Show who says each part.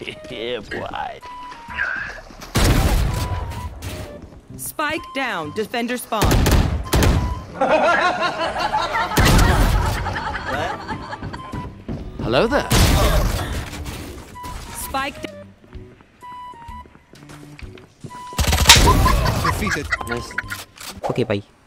Speaker 1: yeah, boy.
Speaker 2: Spike down. Defender spawn.
Speaker 3: Hello there.
Speaker 2: Spike. down.
Speaker 4: Defeated.
Speaker 5: Nice. Okay, bye.